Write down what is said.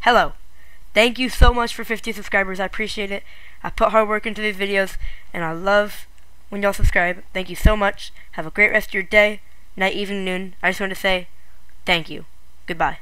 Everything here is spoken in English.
hello. Thank you so much for 50 subscribers. I appreciate it. I put hard work into these videos, and I love when y'all subscribe. Thank you so much. Have a great rest of your day, night, evening, noon. I just want to say thank you. Goodbye.